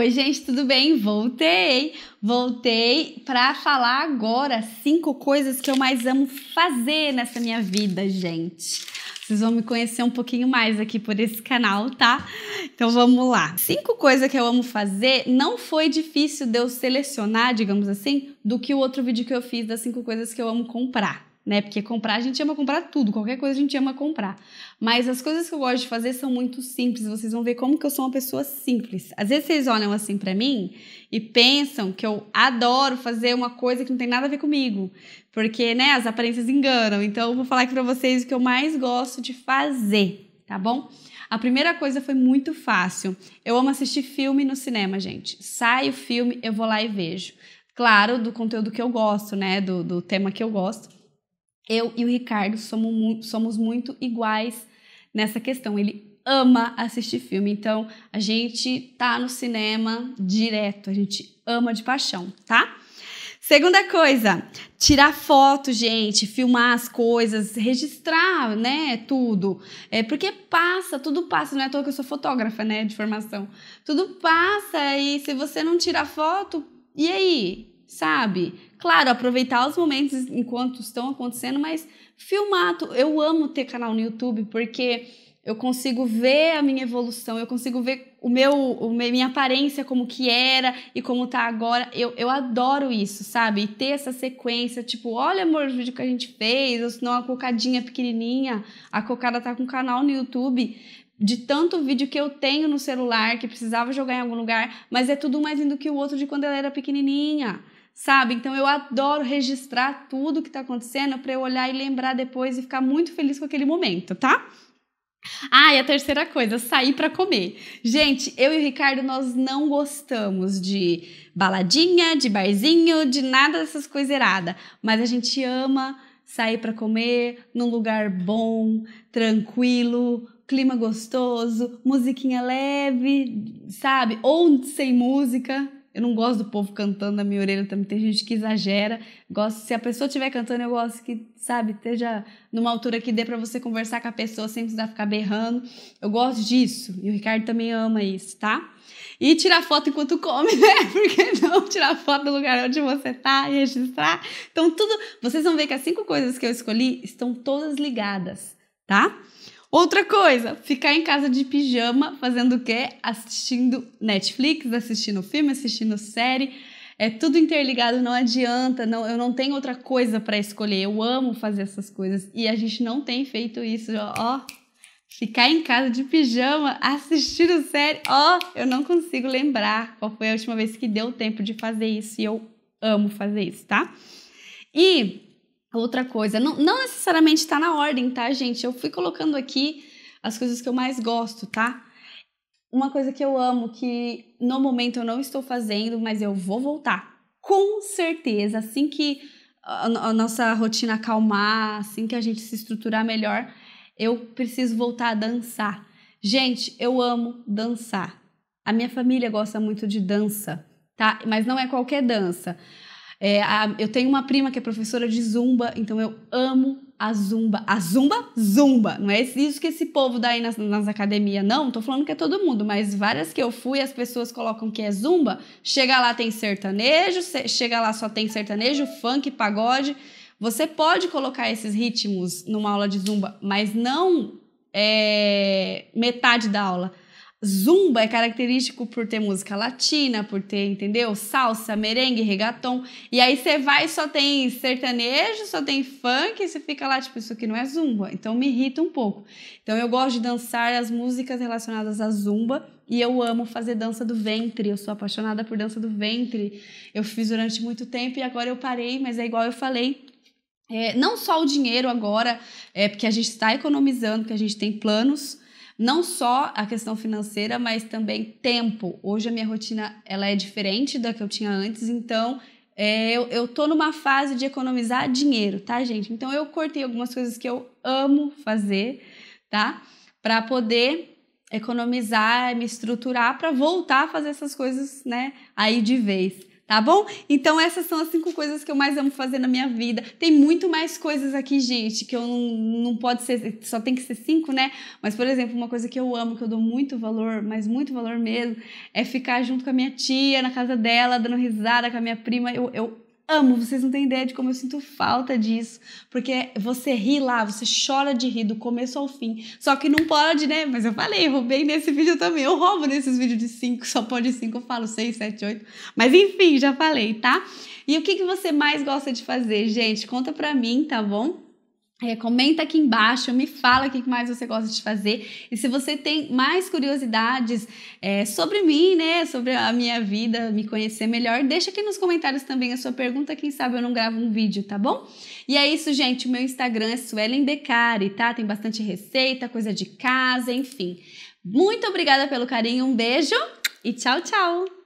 Oi, gente, tudo bem? Voltei! Voltei para falar agora cinco coisas que eu mais amo fazer nessa minha vida, gente. Vocês vão me conhecer um pouquinho mais aqui por esse canal, tá? Então vamos lá. Cinco coisas que eu amo fazer. Não foi difícil de eu selecionar, digamos assim, do que o outro vídeo que eu fiz das cinco coisas que eu amo comprar né? Porque comprar, a gente ama comprar tudo, qualquer coisa a gente ama comprar. Mas as coisas que eu gosto de fazer são muito simples, vocês vão ver como que eu sou uma pessoa simples. Às vezes vocês olham assim para mim e pensam que eu adoro fazer uma coisa que não tem nada a ver comigo, porque, né, as aparências enganam. Então eu vou falar aqui para vocês o que eu mais gosto de fazer, tá bom? A primeira coisa foi muito fácil. Eu amo assistir filme no cinema, gente. Sai o filme, eu vou lá e vejo. Claro, do conteúdo que eu gosto, né? Do, do tema que eu gosto eu e o Ricardo somos, somos muito iguais nessa questão. Ele ama assistir filme, então a gente tá no cinema direto, a gente ama de paixão, tá? Segunda coisa, tirar foto, gente, filmar as coisas, registrar, né, tudo. É porque passa, tudo passa, não é à toa que eu sou fotógrafa, né, de formação. Tudo passa e se você não tirar foto, e aí? Sabe? Claro, aproveitar os momentos enquanto estão acontecendo, mas filmar. Eu amo ter canal no YouTube porque eu consigo ver a minha evolução, eu consigo ver o meu, minha aparência como que era e como tá agora. Eu, eu adoro isso, sabe? E ter essa sequência, tipo, olha amor, o vídeo que a gente fez, ou senão a cocadinha pequenininha, a cocada tá com um canal no YouTube de tanto vídeo que eu tenho no celular que precisava jogar em algum lugar, mas é tudo mais lindo que o outro de quando ela era pequenininha sabe? Então eu adoro registrar tudo que está acontecendo para eu olhar e lembrar depois e ficar muito feliz com aquele momento, tá? Ah, e a terceira coisa, sair para comer. Gente, eu e o Ricardo, nós não gostamos de baladinha, de barzinho, de nada dessas coisas erradas, mas a gente ama sair para comer num lugar bom, tranquilo, clima gostoso, musiquinha leve, sabe? Ou sem música, eu não gosto do povo cantando na minha orelha também. Tem gente que exagera. Gosto, se a pessoa estiver cantando, eu gosto que, sabe, esteja numa altura que dê para você conversar com a pessoa sem precisar ficar berrando. Eu gosto disso. E o Ricardo também ama isso, tá? E tirar foto enquanto come, né? Porque não tirar foto do lugar onde você tá e registrar. Então, tudo. Vocês vão ver que as cinco coisas que eu escolhi estão todas ligadas, tá? Outra coisa, ficar em casa de pijama fazendo o quê? Assistindo Netflix, assistindo filme, assistindo série. É tudo interligado, não adianta, não, eu não tenho outra coisa para escolher. Eu amo fazer essas coisas e a gente não tem feito isso, ó. Ficar em casa de pijama, assistindo série, ó, eu não consigo lembrar qual foi a última vez que deu tempo de fazer isso e eu amo fazer isso, tá? E Outra coisa, não, não necessariamente está na ordem, tá, gente? Eu fui colocando aqui as coisas que eu mais gosto, tá? Uma coisa que eu amo, que no momento eu não estou fazendo, mas eu vou voltar. Com certeza, assim que a, a nossa rotina acalmar, assim que a gente se estruturar melhor, eu preciso voltar a dançar. Gente, eu amo dançar. A minha família gosta muito de dança, tá? Mas não é qualquer dança. É, a, eu tenho uma prima que é professora de zumba, então eu amo a zumba. A zumba, zumba. Não é isso que esse povo daí nas, nas academias, não. Tô falando que é todo mundo, mas várias que eu fui, as pessoas colocam que é zumba. Chega lá, tem sertanejo, chega lá, só tem sertanejo, funk, pagode. Você pode colocar esses ritmos numa aula de zumba, mas não é, metade da aula. Zumba é característico por ter música latina, por ter, entendeu? Salsa, merengue, reggaeton. E aí você vai só tem sertanejo, só tem funk, e você fica lá, tipo, isso aqui não é zumba. Então me irrita um pouco. Então eu gosto de dançar as músicas relacionadas à zumba e eu amo fazer dança do ventre. Eu sou apaixonada por dança do ventre. Eu fiz durante muito tempo e agora eu parei, mas é igual eu falei. É, não só o dinheiro agora, é porque a gente está economizando, porque a gente tem planos não só a questão financeira, mas também tempo. Hoje a minha rotina ela é diferente da que eu tinha antes, então é, eu, eu tô numa fase de economizar dinheiro, tá, gente? Então eu cortei algumas coisas que eu amo fazer, tá? Para poder economizar, me estruturar para voltar a fazer essas coisas, né? Aí de vez tá bom? Então essas são as cinco coisas que eu mais amo fazer na minha vida. Tem muito mais coisas aqui, gente, que eu não, não pode ser, só tem que ser cinco, né? Mas, por exemplo, uma coisa que eu amo, que eu dou muito valor, mas muito valor mesmo, é ficar junto com a minha tia, na casa dela, dando risada com a minha prima. Eu, eu amo, vocês não têm ideia de como eu sinto falta disso, porque você ri lá, você chora de rir do começo ao fim, só que não pode, né? Mas eu falei, roubei nesse vídeo também, eu roubo nesses vídeos de 5, só pode 5, eu falo 6, 7, 8, mas enfim, já falei, tá? E o que, que você mais gosta de fazer, gente? Conta pra mim, tá bom? É, comenta aqui embaixo, me fala o que mais você gosta de fazer. E se você tem mais curiosidades é, sobre mim, né? Sobre a minha vida, me conhecer melhor, deixa aqui nos comentários também a sua pergunta. Quem sabe eu não gravo um vídeo, tá bom? E é isso, gente. O meu Instagram é Suelen Decari, tá? Tem bastante receita, coisa de casa, enfim. Muito obrigada pelo carinho, um beijo e tchau, tchau!